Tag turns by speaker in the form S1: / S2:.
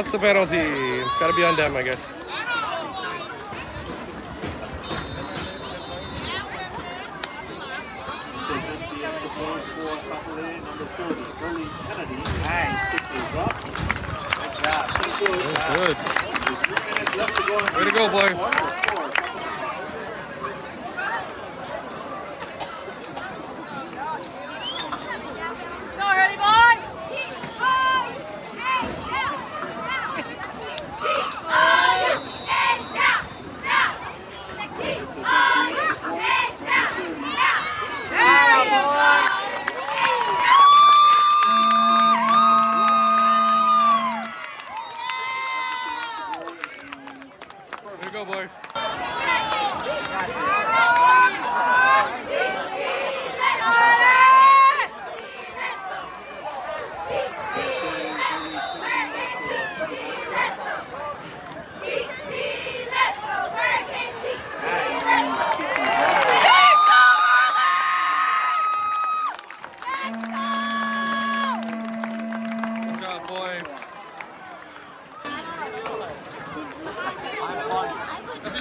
S1: What's the penalty? Gotta be on them, I guess. Good. Way to go, boy.
S2: Go, boy.